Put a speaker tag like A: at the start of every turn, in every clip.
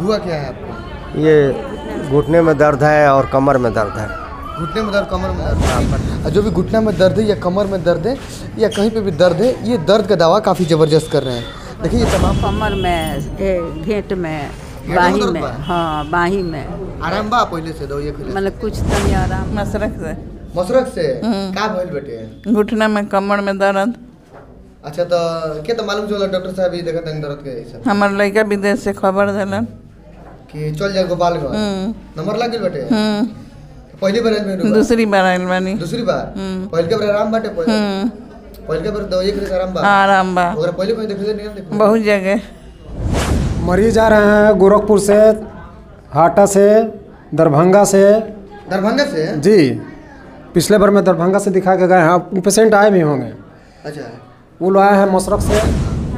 A: हुआ क्या है आपको?
B: ये घुटने में दर्द है और कमर में दर्द है।
A: घुटने में दर्द कमर में दर्द जो भी घुटना में दर्द है या कमर में दर्द है या कहीं पे भी दर्द है ये दर्द का दावा काफ़ी ज़बरदस्त कर रहे हैं। देखिए ये तमाम
C: कमर में ए, घेंट में बाही में हाँ? बाही में।
A: आराम बा पहले से दो ये
C: मतलब कुछ तनी आराम।
D: मसरक से।
A: मसरक से? का भइल बेटे?
D: घुटना में कमर में दर्द।
A: अच्छा तो के तो मालूम चला डॉक्टर साहब ये देखत हैं दर्द के ऐसा
D: हमार लड़का विदेश से खबर दिलन।
A: कि चल जाए गोपालगंज
D: हम्म,
A: नंबर लग गेल बेटे।
D: हम्म,
A: पहली बार आइल में
D: दूसरी बार आयल बानी।
A: दूसरी बार?
D: हम्म।
A: पहले के बार आराम बाटे पहले? पहले के बार दवाई करे से आराम बा।
D: आराम बा।
A: ओकरा पहले कहीं देखले नहीं देखले।
D: बहुत जगह।
E: मरीज़ आ रहे हैं गोरखपुर से हाटा से दरभंगा से।
A: दरभंगा से?
E: जी। पिछले बार में दरभंगा से दिखा के गए हैं। पेशेंट आए भी होंगे।
A: अच्छा।
E: वो लोग आए हैं मसरक से।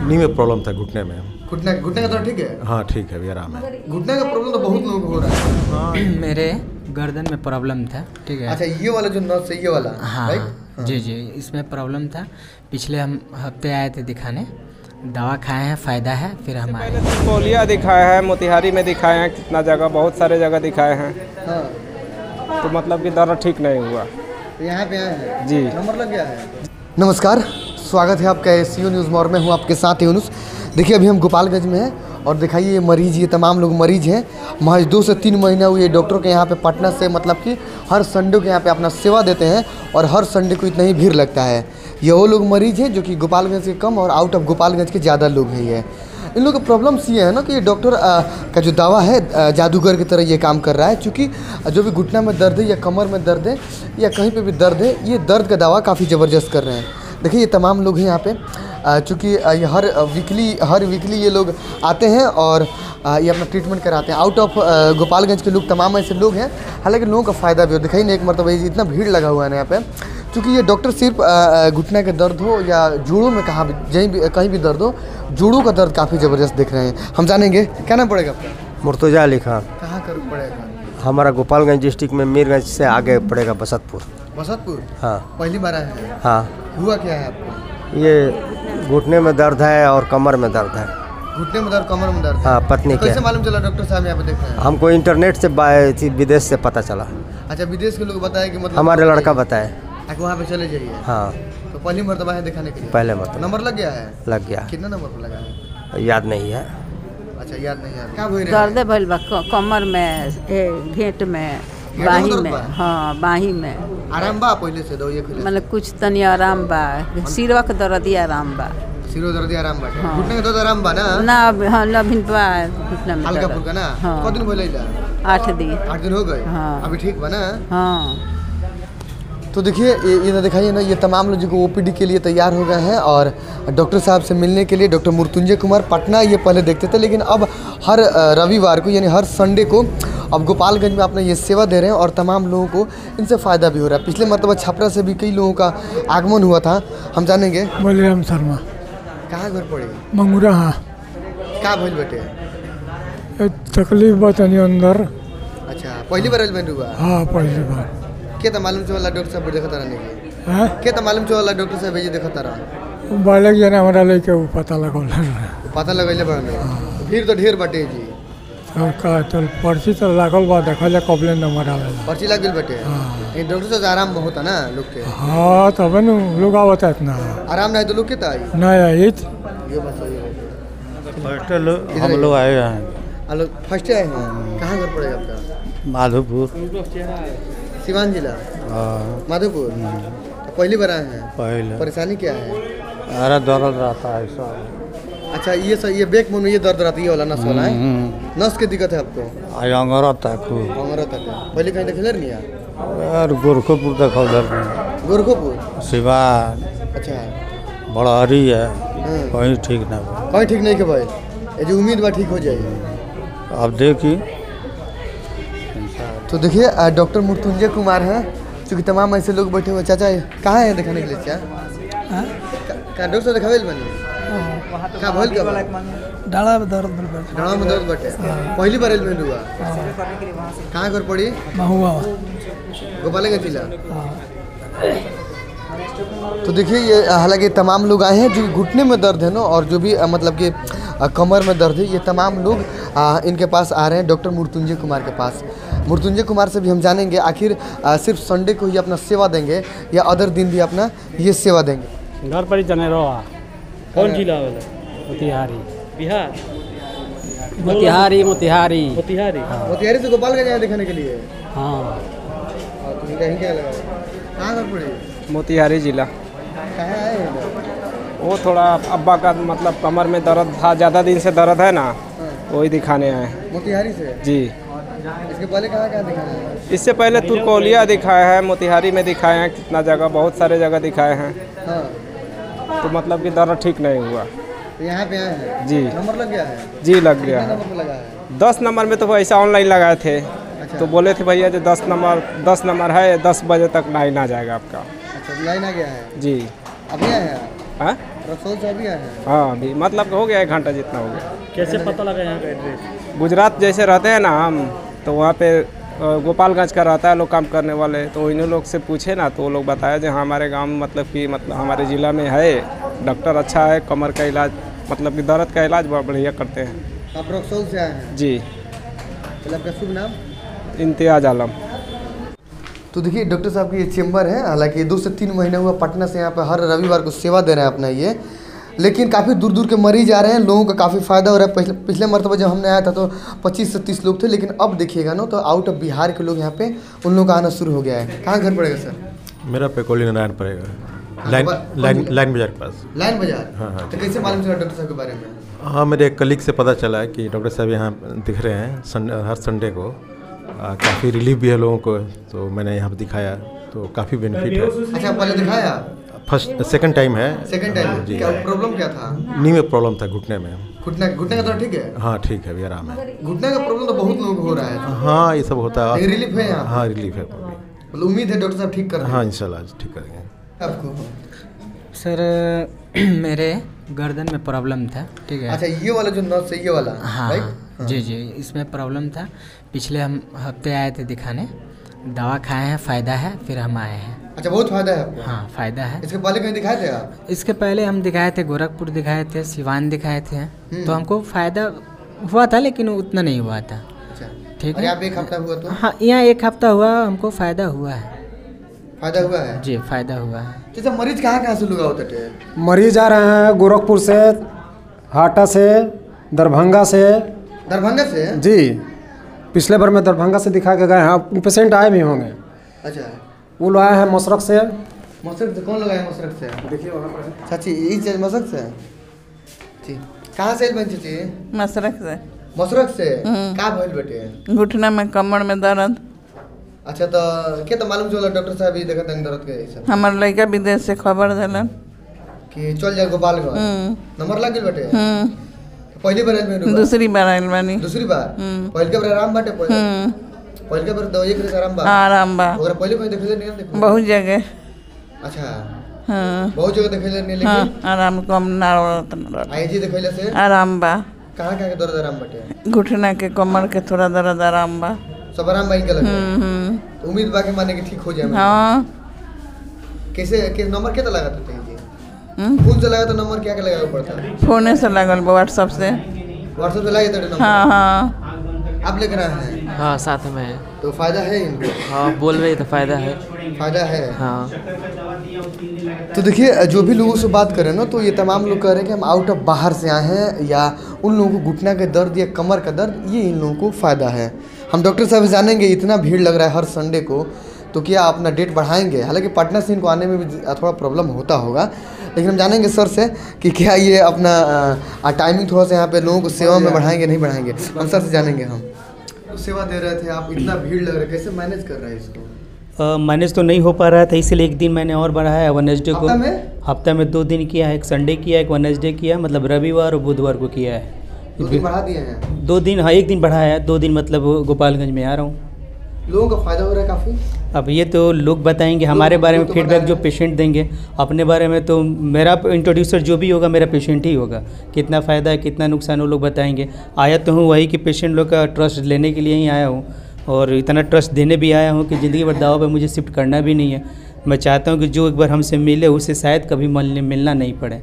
F: नी में प्रॉब्लम था घुटने में।
A: घुटना घुटने का दर्द ठीक है।
F: हाँ ठीक है आराम है।
A: घुटने का प्रॉब्लम तो बहुत लोगों को हो रहा है।
G: मेरे गर्दन में प्रॉब्लम था ठीक है।
A: अच्छा ये वाला जो नस है ये वाला
G: हाँ
A: राइट
G: जी जी इसमें प्रॉब्लम था। पिछले हम हफ़्ते आए थे दिखाने। दवा खाए हैं फ़ायदा है फिर हम आए।
H: पोलिया दिखाया है मोतिहारी में दिखाए हैं कितना जगह बहुत सारे जगह दिखाए हैं।
A: हाँ।
H: तो मतलब कि दर्द ठीक नहीं हुआ।
A: तो यहाँ पे आए हैं?
H: जी।
A: नंबर लग गया है। नमस्कार। स्वागत है आपका एस न्यूज़ मोर में, हूँ आपके साथ यूनुस। देखिए, अभी हम गोपालगंज में हैं और दिखाइए ये मरीज़, ये तमाम लोग मरीज़ हैं। महज दो से तीन महीना हुए डॉक्टर के यहाँ पे, पटना से मतलब कि हर संडे के यहाँ पे अपना सेवा देते हैं और हर संडे को इतना ही भीड़ लगता है। ये वो लोग मरीज़ हैं जो कि गोपालगंज के कम और आउट ऑफ़ गोपालगंज के ज़्यादा लोग हैं ये। इन लोगों का प्रॉब्लम्स ये है ना कि ये डॉक्टर का जो दावा है जादूगर की तरह ये काम कर रहा है क्योंकि जो भी घुटना में दर्द है या कमर में दर्द है या कहीं पे भी दर्द है, ये दर्द का दावा काफ़ी ज़बरदस्त कर रहे हैं। देखिए ये तमाम लोग हैं यहाँ पे। चूँकि हर वीकली हर वीकली ये लोग आते हैं और ये अपना ट्रीटमेंट कराते हैं। आउट ऑफ़ गोपालगंज के लोग तमाम ऐसे लोग हैं। हालाँकि लोगों का फ़ायदा भी हो दिखाई नहीं एक मरतबा इतना भीड़ लगा हुआ है ना यहाँ पे। क्योंकि ये डॉक्टर सिर्फ़ घुटने का दर्द हो या जोड़ों में कहाँ भी कहीं भी कहीं भी दर्द हो जोड़ों का दर्द काफ़ी ज़बरदस्त दिख रहे हैं। हम जानेंगे क्या नाम पड़ेगा आपका?
B: मुर्तजा अली खान।
A: कहाँ कर पड़ेगा?
B: हमारा गोपालगंज डिस्ट्रिक्ट में मीरगंज से आगे पड़ेगा बसतपुर।
A: बसतपुर?
B: हाँ।
A: पहली बार आए हैं?
B: हाँ।
A: हुआ क्या है आपको?
B: ये घुटने में दर्द है और कमर में दर्द है।
A: घुटने में दर्द कमर में दर्द
B: हाँ? पत्नी
A: तो कैसे मालूम चला डॉक्टर साहब यहाँ पे देख रहे हैं?
B: हमको इंटरनेट से थी विदेश से पता चला।
A: अच्छा विदेश के लोग बताए कि मतलब
B: हमारे लड़का बताए।
A: आप वहाँ पे चले जाइए।
B: हाँ।
A: तो पहली मरतबा है दिखाने के लिए?
B: पहले मतलब
A: नंबर लग गया है?
B: लग गया।
A: कितना नंबर पर लगा है?
B: याद नहीं है।
A: अच्छा याद नहीं है। क्या
C: दर्द भइल कमर में घेट में। बाही में। हाँ बाही में।
A: आराम बा पहले से दो ये खुले
C: मतलब कुछ तनी आराम बा। सिरवा के दर्द ही आराम बा।
A: सिरो दर्द आराम बाटे
C: हाँ।
A: घुटने का दर्द आराम बा ना?
C: ना हाँ लभिन बा घुटना में
A: हल्का। फुल्का ना?
C: हाँ।
A: कौ दिन भइल
C: आठ दिन।
A: आठ दिन हो गए?
C: हाँ।
A: अभी ठीक बा ना?
C: हाँ।
A: तो देखिए ये ये ना दिखाइए ना ये तमाम लोग जो ओपीडी के लिए तैयार हो गए हैं और डॉक्टर साहब से मिलने के लिए डॉक्टर मृत्युंजय कुमार पटना ये पहले देखते थे लेकिन अब हर रविवार को यानी हर संडे को अब गोपालगंज में अपना ये सेवा दे रहे हैं और तमाम लोगों को इनसे फ़ायदा भी हो रहा है। पिछले मरतबा छपरा से भी कई लोगों का आगमन हुआ था। हम जानेंगे।
E: बलराम शर्मा।
A: कहाँ घर पड़े?
E: मंगूरा हाँ।
A: का भइल बेटे?
E: तकलीफ़ बतानी अंदर।
A: अच्छा पहली बार एलमेंट हुआ?
E: हाँ पहली बार।
A: के त मालूम चला डॉक्टर साहब देखता रहने के
E: हाँ?
A: के त मालूम चला डॉक्टर साहब भेजे देखता रहा
E: बालक जना हमारा लेके पता लगल
A: पता लगैले भीड़ तो ढेर बाटे जी।
E: का तो पर्ची तो लागल बा देखल जा कबले नंबर आवेला
A: पर्ची लग गई बटे? ये डॉक्टर से आराम होता ना लोग के?
E: हाँ तब न लोग आवता इतना।
A: आराम नहीं तो लोग के आई
E: नहीं आई
A: ये बस ये
F: हम लोग आए हैं।
A: हेलो फ़र्स्ट आए हैं? कहाँ घर पड़ेगा आपका?
F: माधोपुर
A: सिवान जिला? माधोपुर तो पहली बार आए हैं?
F: पहले।
A: परेशानी क्या है?
F: अरे दर्द रहता है सब।
A: अच्छा ये सब ये बैक में ये दर्द रहती है वाला नस वाला है? नस की दिक्कत है आपको?
F: है खूब।
A: हमारा तक है। पहले कहीं देखले नहीं है?
F: यार गोरखपुर तक उधर
A: गोरखपुर?
F: सिवान
A: अच्छा।
F: बड़हरी है।
A: हाँ।
F: कहीं ठीक ना बा।
A: कहीं ठीक नहीं के भाई। ये जो उम्मीद बा ठीक हो जाएगी।
F: अब देखी
A: तो देखिए अ, डॉक्टर मृत्युंजय कुमार हैं चूँकि तमाम ऐसे लोग बैठे हुए हैं। चाचा कहाँ है दिखाने के लिए क्या का डॉक्टर साहब दिखावे बनी का भइल क्या बा?
D: डाला में दर्द भइल बा
A: डाँव में दर्द बटे। पहली बार एलमेंट हुआ? कहाँ घर पड़ी?
D: महुआ
A: गोपालगंज जिला? तो देखिए ये हालाँकि तमाम लोग आए हैं जो घुटने में दर्द है ना और जो भी मतलब कि कमर में दर्द है ये तमाम लोग इनके पास आ रहे हैं डॉक्टर मृत्युंजय कुमार के पास। मृत्युंजय कुमार से भी हम जानेंगे आखिर सिर्फ़ संडे को ही अपना सेवा देंगे या अदर दिन भी अपना ये सेवा देंगे?
I: घर पर ही जने रहा कौन जिला वाला? मोतिहारी। बिहार। मोतिहारी मोतिहारी। मोतिहारी।
A: मोतिहारी से गोपालगंज आए दिखाने के लिए?
I: हाँ।
A: तुम्हें कहीं क्या लगा? कहाँ घर पड़ी
H: मोतिहारी जिला।
A: हैं?
H: वो थोड़ा अब्बा का मतलब कमर में दर्द था ज़्यादा दिन से दर्द है ना वही दिखाने आए
A: मोतिहारी से?
H: जी।
A: इसके पहले कहाँ कहाँ दिखाना है?
H: इससे पहले तुर्कोलिया दिखाया है मोतिहारी में दिखाए हैं कितना जगह बहुत सारे जगह दिखाए हैं।
A: हाँ।
H: तो मतलब कि दर्द ठीक नहीं हुआ।
A: तो यहाँ पे आए हैं?
H: जी।
A: नंबर लग गया है?
H: जी लग गया है।
A: नंबर लगा है?
H: दस नंबर में तो ऐसा ऑनलाइन लगाए थे।
A: अच्छा।
H: तो बोले थे भैया जो दस नंबर दस नंबर है दस बजे तक लाइन आ जाएगा आपका।
A: अच्छा लाइन आ गया है?
H: जी।
A: अभी आए हैं?
H: हाँ?
A: अभी हैं?
H: हाँ अभी मतलब हो गया एक घंटा जितना हो गया।
I: कैसे पता लगा यहाँ का एड्रेस
H: गुजरात जैसे रहते हैं ना हम तो वहाँ पे गोपालगंज का रहता है लोग काम करने वाले। तो इन्हीं लोग से पूछे ना तो वो लोग बताया जो हाँ हमारे गाँव में मतलब कि मतलब हमारे ज़िला में है डॉक्टर अच्छा है कमर का इलाज मतलब कि दर्द का इलाज बहुत बढ़िया करते हैं।
A: आप रसोल से आए हैं?
H: जी।
A: मतलब शुभ नाम?
H: इम्तियाज़ आलम।
A: तो देखिए डॉक्टर साहब की ये चेम्बर है हालाँकि दो से तीन महीने हुआ पटना से यहाँ पर हर रविवार को सेवा दे रहे हैं अपना ये। लेकिन काफ़ी दूर दूर के मरीज़ आ रहे हैं लोगों का काफ़ी फ़ायदा हो रहा है। पिछले पिछले मरतबा जब हमने आया था तो 25 से 30 लोग थे लेकिन अब देखिएगा ना तो आउट ऑफ़ बिहार के लोग यहाँ पे उन लोगों का आना शुरू हो गया है। कहाँ घर पड़ेगा सर?
J: मेरा पेकोली नारायण पड़ेगा। लाइन लाइन लाइन बाज़ार के पास।
A: लाइन बाज़ार?
J: हाँ, हाँ,
A: तो कैसे मालूम चला डॉक्टर साहब के बारे में?
J: हाँ मेरे एक कलीग से पता चला है कि डॉक्टर साहब यहाँ दिख रहे हैं हर संडे को। काफ़ी रिलीफ भी है लोगों को तो मैंने यहाँ पर दिखाया तो काफ़ी बेनिफिट है।
A: अच्छा पहले दिखाया?
J: फ़र्स्ट सेकंड टाइम है।
A: सेकंड टाइम
J: जी।
A: क्या प्रॉब्लम क्या था?
J: नी में प्रॉब्लम था घुटने में।
A: घुटना घुटने का दर्द ठीक है?
J: हाँ ठीक है अभी आराम है।
A: घुटने का प्रॉब्लम तो बहुत लोगों हो रहा है।
J: हाँ ये सब होता है।
A: रिलीफ है यहाँ?
J: हाँ रिलीफ है
A: मतलब उम्मीद है डॉक्टर साहब ठीक कर
J: हाँ?
A: हैं
J: इंशाल्लाह ठीक करेंगे।
A: आपको?
G: सर मेरे गर्दन में प्रॉब्लम था ठीक है।
A: अच्छा ये वाला जो नस है ये वाला
G: हाँ
A: राइट
G: जी जी इसमें प्रॉब्लम था। पिछले हम हफ़्ते आए थे दिखाने। दवा खाए हैं फ़ायदा है फिर हम आए हैं।
A: अच्छा बहुत फ़ायदा है आपको?
G: हाँ फ़ायदा है।
A: इसके पहले कहीं दिखाए थे आप?
G: इसके पहले हम दिखाए थे गोरखपुर दिखाए थे सिवान दिखाए थे। तो हमको फ़ायदा हुआ था लेकिन उतना नहीं हुआ था।
A: अच्छा।
G: ठीक है?
A: एक हफ़्ता हुआ तो?
G: हाँ यहाँ एक हफ़्ता हुआ हमको फ़ायदा हुआ है।
A: फ़ायदा हुआ है?
G: जी फ़ायदा हुआ है।
A: जैसे मरीज़ कहाँ कहाँ से लोग होते थे
E: मरीज़ आ रहे हैं गोरखपुर से हाटा से दरभंगा से।
A: दरभंगा से?
E: जी पिछले बार में दरभंगा से दिखा के गए हैं पेशेंट आए भी होंगे।
A: अच्छा।
E: वो लोग आए हैं मशरक से।
A: मशरक से कौन लगाया मशरक से? देखिए वहाँ पर। चाची ई चीज़ मशरक से? जी। कहाँ से बन चाची
D: मशरक से।
A: मशरक से? का भइल बेटे
D: घुटना में कमर में दर्द।
A: अच्छा तो के तो मालूम चला डॉक्टर साहब ये देखत हैं दर्द के सब।
D: हमार लड़का विदेश से खबर दिलन
A: कि चल जाए गोपालगंज।
D: हम्म,
A: नंबर लग गेल बेटे?
D: हम्म,
A: पहली बार आइल
D: दूसरी बार आयल बानी।
A: दूसरी बार?
D: हम्म।
A: पहले के बार आराम बाटे पहले? पहले के बार दवाई करे आराम बा
D: आराम बा
A: ओकरा पहले कहीं देखले नहीं। देखले
D: बहुत जगह।
A: अच्छा।
D: हाँ।
A: बहुत जगह देखले नहीं
D: हाँ
A: लेकिन
D: आराम कम ना रहत न
A: आई जी देखले से
D: आराम बा
A: कहाँ कहाँ के दर्द आराम बाटे?
D: घुटना के कमर के थोड़ा दर्द आराम बा
A: सब आराम बाई के लगे
D: हम्म, हम्म,
A: तो उम्मीद बा के माने कि ठीक हो जाए।
D: हाँ।
A: कैसे के नंबर के लगा तो जी
D: हम्म,
A: फ़ोन से लगा तो नंबर क्या क्या लगाना पड़ता?
D: फोने से लगल बा व्हाट्सअप से।
A: व्हाट्सएप पे लगे तो नंबर।
D: हाँ हाँ।
A: आप लेकर आए हैं?
K: हाँ साथ में है।
A: तो फ़ायदा है इनको?
K: हाँ बोल रही तो फ़ायदा है।
A: फ़ायदा है?
K: हाँ।
A: तो देखिए जो भी लोगों से बात करें ना तो ये तमाम लोग कह रहे हैं कि हम आउट ऑफ़ बाहर से आए हैं या उन लोगों को घुटना के दर्द या कमर का दर्द ये इन लोगों को फ़ायदा है। हम डॉक्टर साहब से जानेंगे इतना भीड़ लग रहा है हर संडे को तो क्या अपना डेट बढ़ाएँगे? हालाँकि पटना से इनको आने में भी थोड़ा प्रॉब्लम होता होगा लेकिन हम जानेंगे सर से कि क्या ये अपना टाइमिंग थोड़ा सा यहाँ पे लोगों को सेवा में बढ़ाएँगे नहीं बढ़ाएँगे। हम सर से जानेंगे हम सेवा दे रहे थे आप इतना भीड़ लग रहा है कैसे मैनेज कर रहे हैं इसको?
L: मैनेज uh, तो नहीं हो पा रहा था इसीलिए एक दिन मैंने और बढ़ाया वेनसडे को।
A: हफ़्ता में?
L: में दो दिन किया है एक संडे किया एक वनजडे किया मतलब रविवार और बुधवार को किया है।
A: दो दिन बढ़ा दिए हैं?
L: दो दिन हाँ एक दिन बढ़ाया है दो दिन मतलब गोपालगंज में आ रहा हूँ।
A: लोगों का फ़ायदा हो रहा है काफ़ी?
L: अब ये तो लोग बताएँगे हमारे बारे में
A: तो
L: फीडबैक जो पेशेंट देंगे अपने बारे में तो मेरा इंट्रोड्यूसर जो भी होगा मेरा पेशेंट ही होगा। कितना फ़ायदा है कितना नुकसान वो लोग बताएँगे। आया तो हूँ वही कि पेशेंट लोग का ट्रस्ट लेने के लिए ही आया हूँ। और इतना ट्रस्ट देने भी आया हूँ कि ज़िंदगी भर दावा पर मुझे शिफ्ट करना भी नहीं है। मैं चाहता हूँ कि जो एक बार हमसे मिले उसे शायद कभी मिलने मिलना नहीं पड़े।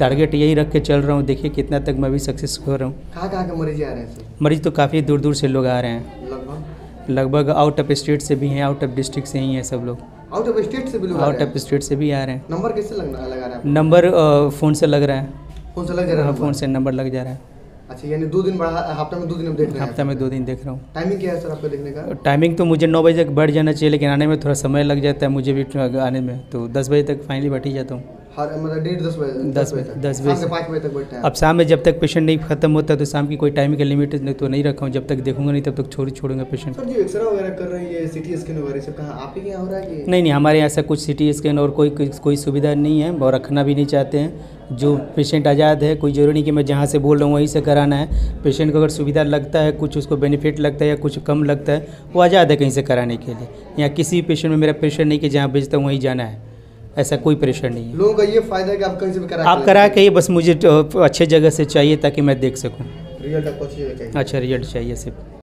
L: टारगेट यही रख के चल रहा हूँ। देखिए कितना तक मैं भी सक्सेस हो रहा हूँ।
A: कहाँ कहाँ के मरीज़ आ रहे हैं
L: मरीज़ तो काफ़ी दूर दूर से लोग आ रहे हैं।
A: लगभग?
L: लगभग आउट ऑफ़ स्टेट से भी हैं आउट ऑफ़ डिस्ट्रिक्ट से ही हैं सब लोग।
A: आउट ऑफ़ स्टेट से भी लोग आ
L: आउट ऑफ़
A: हैं?
L: स्टेट से भी आ रहे हैं।
A: नंबर कैसे लगना लगा रहे हैं?
L: नंबर फ़ोन से लग रहा है।
A: फ़ोन से लग जा रहा
L: हाँ
A: है
L: फ़ोन से नंबर लग जा रहा है।
A: अच्छा यानी दो दिन बढ़ा हफ़्ता में दो दिन देख रहे हैं?
L: हफ़्ता में दो दिन देख रहा हूँ।
A: टाइमिंग क्या है सर आपको देखने का?
L: टाइमिंग तो मुझे नौ बजे तक बैठ जाना चाहिए लेकिन आने में थोड़ा समय लग जाता है मुझे भी आने में तो दस बजे तक फाइनली बैठ ही जाता हूँ।
A: हर मतलब डेढ़ दस बजे
L: दस
A: बजे
L: बजे- दस बजे
A: पाँच बजे तक बैठते हैं।
L: अब शाम में जब तक पेशेंट नहीं खत्म होता तो शाम की कोई टाइम का लिमिट नहीं तो नहीं रखा हूँ। जब तक देखूँगा नहीं तब तक छोड़ छोड़ूँगा पेशेंट
A: सर जो एक्सरे वगैरह कर रही है सिटी स्कैन वगैरह सब कहाँ आप ही हो रहा है
L: नहीं नहीं हमारे यहाँ ऐसा कुछ सी स्कैन और कोई कोई सुविधा नहीं है और रखना भी नहीं चाहते हैं। जो पेशेंट आज़ाद है कोई ज़रूरी नहीं कि मैं जहाँ से बोल रहा हूँ वहीं से कराना है। पेशेंट को अगर सुविधा लगता है कुछ उसको बेनिफिट लगता है या कुछ कम लगता है वो आज़ाद है कहीं से कराने के लिए। यहाँ किसी पेशेंट में मेरा प्रेशर नहीं कि जहाँ भेजता हूँ वहीं जाना है। ऐसा कोई प्रेशर नहीं है।
A: लोगों का ये फ़ायदा है कि आप कहीं से भी करा
L: आप करा के बस मुझे तो अच्छे जगह से चाहिए ताकि मैं देख सकूँ।
A: रिज़ल्ट अच्छी
L: अच्छा रिज़ल्ट चाहिए सिर्फ़।